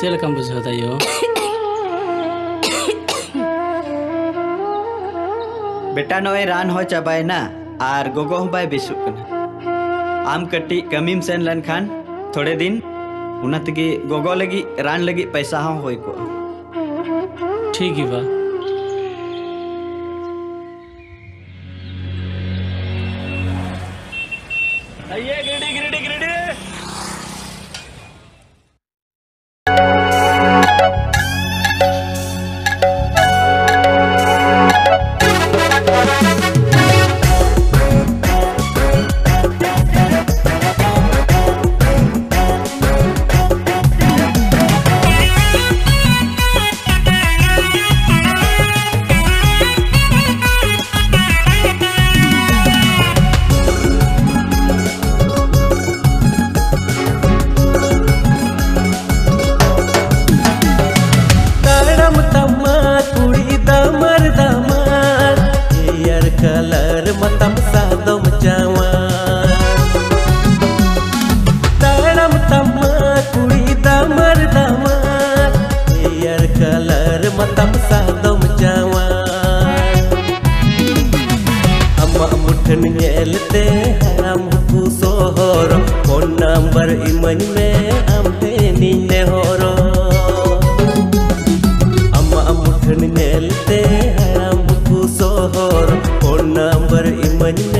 silakan Bu Suhatayo बेटा नोए रान हो चबाए ना आर गोगो हो बाय बिसुकना आम कटी कमीम सेन लन खान थोड़े दिन उना तगी गोगो लगी रान लगी पैसा हाँ होई को। ठीक ही बा। आइए कलर मतम सादम जवान ताड़म तम्मा कुड़ी दमर दमर एयर कलर मतम सादम जवान अम्मा मुठन nyelते haram ku sohoro phone number imani me mình